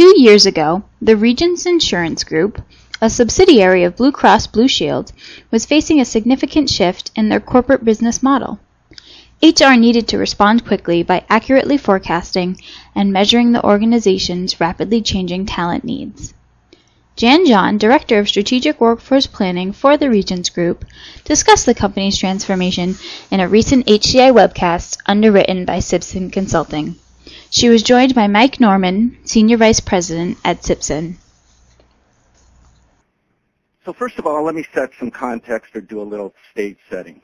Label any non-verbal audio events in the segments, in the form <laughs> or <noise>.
Two years ago, the Regence Insurance Group, a subsidiary of Blue Cross Blue Shield, was facing a significant shift in their corporate business model. HR needed to respond quickly by accurately forecasting and measuring the organization's rapidly changing talent needs. Jan John, Director of Strategic Workforce Planning for the Regence Group, discussed the company's transformation in a recent HCI webcast underwritten by Sibson Consulting. She was joined by Mike Norman, Senior Vice President at Sibson. So first of all, let me set some context or do a little stage setting.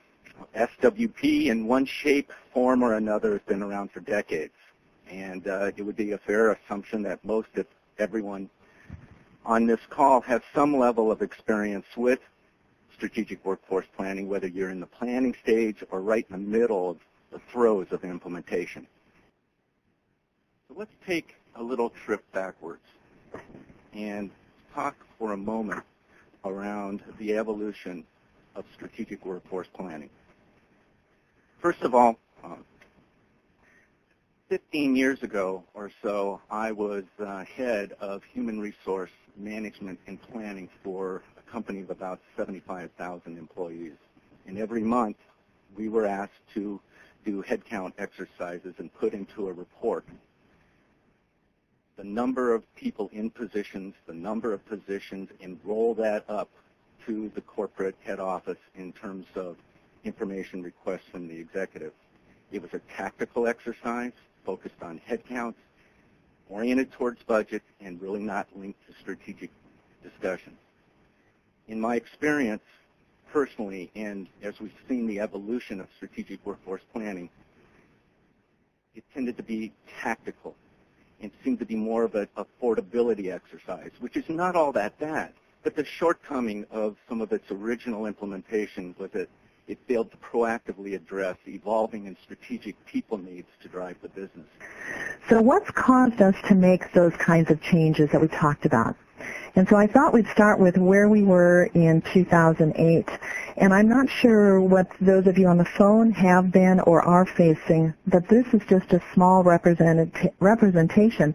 SWP in one shape, form, or another has been around for decades. And uh, it would be a fair assumption that most, if everyone on this call has some level of experience with strategic workforce planning, whether you're in the planning stage or right in the middle of the throes of implementation. So let's take a little trip backwards and talk for a moment around the evolution of strategic workforce planning. First of all, uh, 15 years ago or so, I was uh, head of human resource management and planning for a company of about 75,000 employees. And every month, we were asked to do headcount exercises and put into a report the number of people in positions, the number of positions, and roll that up to the corporate head office in terms of information requests from the executive. It was a tactical exercise focused on headcounts, oriented towards budget, and really not linked to strategic discussions. In my experience, personally, and as we've seen the evolution of strategic workforce planning, it tended to be tactical and seemed to be more of an affordability exercise, which is not all that bad. But the shortcoming of some of its original implementation was that it failed to proactively address evolving and strategic people needs to drive the business. So what's caused us to make those kinds of changes that we talked about? And so I thought we'd start with where we were in 2008. And I'm not sure what those of you on the phone have been or are facing, but this is just a small representation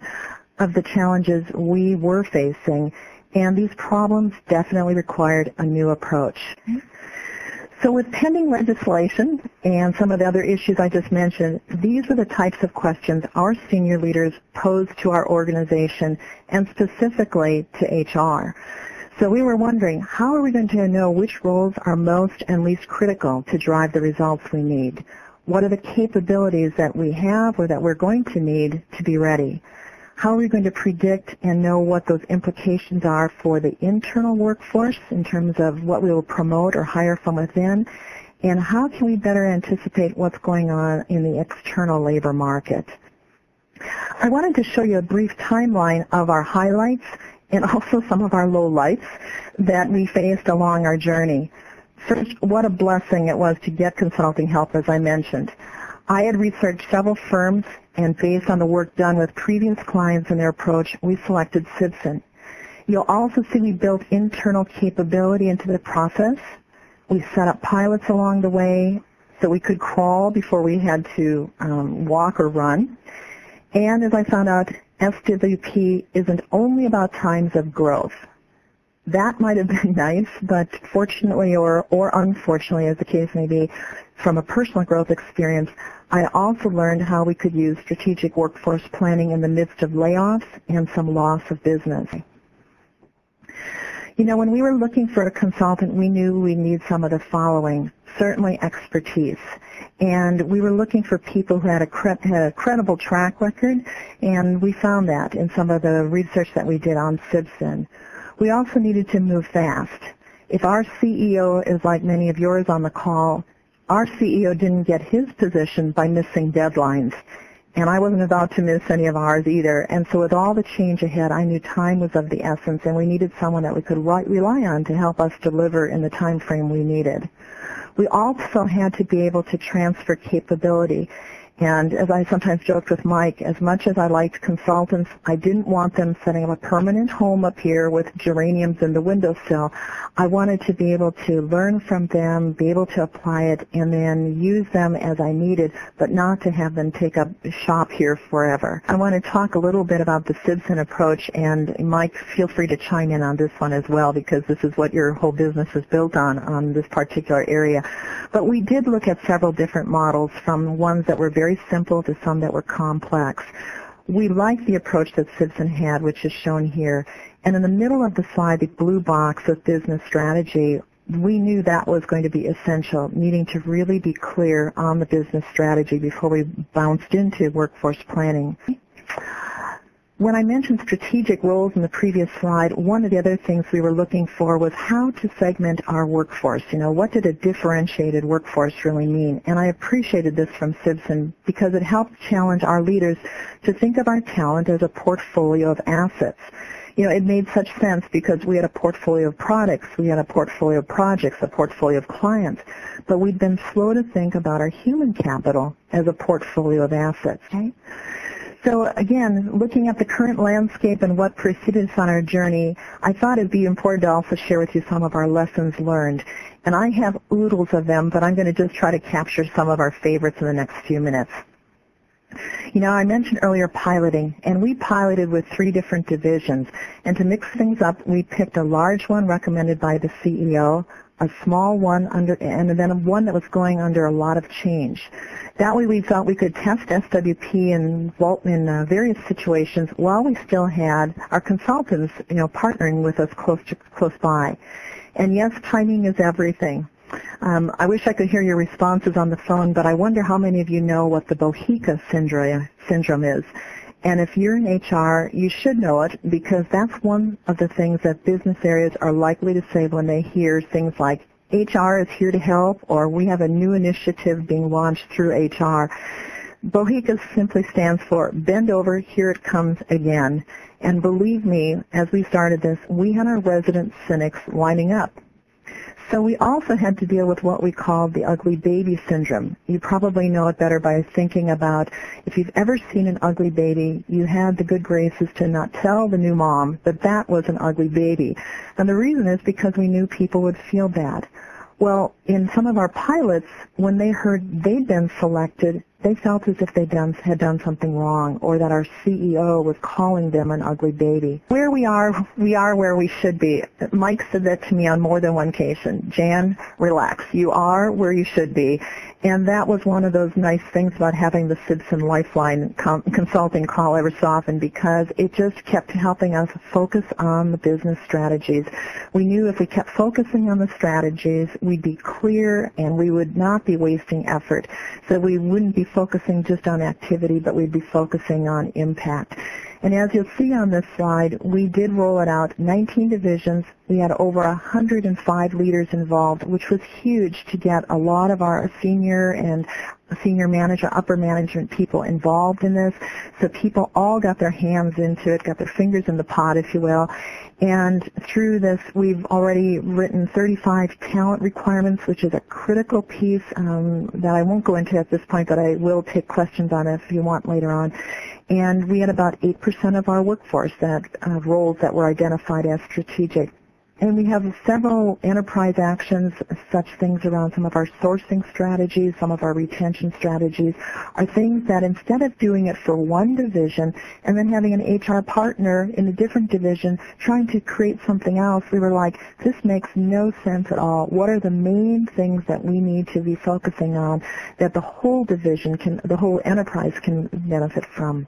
of the challenges we were facing. And these problems definitely required a new approach. So with pending legislation and some of the other issues I just mentioned, these are the types of questions our senior leaders pose to our organization and specifically to HR. So we were wondering, how are we going to know which roles are most and least critical to drive the results we need? What are the capabilities that we have or that we're going to need to be ready? How are we going to predict and know what those implications are for the internal workforce in terms of what we will promote or hire from within? And how can we better anticipate what's going on in the external labor market? I wanted to show you a brief timeline of our highlights and also some of our lowlights that we faced along our journey. First, what a blessing it was to get consulting help, as I mentioned. I had researched several firms, and based on the work done with previous clients and their approach, we selected Sibson. You'll also see we built internal capability into the process. We set up pilots along the way so we could crawl before we had to um, walk or run. And as I found out, SWP isn't only about times of growth. That might have been <laughs> nice, but fortunately or, or unfortunately, as the case may be, from a personal growth experience, I also learned how we could use strategic workforce planning in the midst of layoffs and some loss of business. You know, when we were looking for a consultant, we knew we need some of the following. Certainly expertise. And we were looking for people who had a, cre- had a credible track record, and we found that in some of the research that we did on Sibson. We also needed to move fast. If our CEO is like many of yours on the call, our CEO didn't get his position by missing deadlines. And I wasn't about to miss any of ours either. And so with all the change ahead, I knew time was of the essence and we needed someone that we could rely on to help us deliver in the time frame we needed. We also had to be able to transfer capability. And as I sometimes joked with Mike, as much as I liked consultants, I didn't want them setting up a permanent home up here with geraniums in the windowsill. I wanted to be able to learn from them, be able to apply it, and then use them as I needed, but not to have them take up shop here forever. I want to talk a little bit about the Sibson approach, and Mike, feel free to chime in on this one as well, because this is what your whole business is built on, on this particular area. But we did look at several different models, from ones that were very simple to some that were complex. We like the approach that Sibson had, which is shown here. And in the middle of the slide, the blue box of business strategy, we knew that was going to be essential, needing to really be clear on the business strategy before we bounced into workforce planning. When I mentioned strategic roles in the previous slide, one of the other things we were looking for was how to segment our workforce. You know, what did a differentiated workforce really mean? And I appreciated this from Sibson because it helped challenge our leaders to think of our talent as a portfolio of assets. You know, it made such sense because we had a portfolio of products, we had a portfolio of projects, a portfolio of clients, but we'd been slow to think about our human capital as a portfolio of assets. Okay? So again, looking at the current landscape and what preceded us on our journey, I thought it'd be important to also share with you some of our lessons learned. And I have oodles of them, but I'm going to just try to capture some of our favorites in the next few minutes. You know, I mentioned earlier piloting, and we piloted with three different divisions. And to mix things up, we picked a large one recommended by the CEO, a small one under, and then one that was going under a lot of change. That way we thought we could test SWP in, in uh, various situations while we still had our consultants, you know, partnering with us close to, close by. And yes, timing is everything. Um, I wish I could hear your responses on the phone, but I wonder how many of you know what the Bohica syndrome, syndrome is. And if you're in HR, you should know it because that's one of the things that business areas are likely to say when they hear things like HR is here to help or we have a new initiative being launched through HR. Bohica simply stands for bend over, here it comes again. And believe me, as we started this, we had our resident cynics lining up so we also had to deal with what we called the ugly baby syndrome. You probably know it better by thinking about if you've ever seen an ugly baby, you had the good graces to not tell the new mom that that was an ugly baby. And the reason is because we knew people would feel bad. Well, in some of our pilots, when they heard they'd been selected, they felt as if they'd done, had done something wrong or that our CEO was calling them an ugly baby. Where we are, we are where we should be. Mike said that to me on more than one occasion. Jan, relax. You are where you should be. And that was one of those nice things about having the Sibson Lifeline consulting call every so often because it just kept helping us focus on the business strategies. We knew if we kept focusing on the strategies, we'd be clear and we would not be wasting effort. So we wouldn't be focusing just on activity, but we'd be focusing on impact. And as you'll see on this slide, we did roll it out 19 divisions. We had over 105 leaders involved, which was huge to get a lot of our senior and senior manager, upper management people involved in this. So people all got their hands into it, got their fingers in the pot, if you will. And through this, we've already written 35 talent requirements, which is a critical piece um, that I won't go into at this point, but I will take questions on if you want later on. And we had about 8% of our workforce that uh, roles that were identified as strategic. And we have several enterprise actions, such things around some of our sourcing strategies, some of our retention strategies, are things that instead of doing it for one division and then having an HR partner in a different division trying to create something else, we were like, this makes no sense at all. What are the main things that we need to be focusing on that the whole division can, the whole enterprise can benefit from?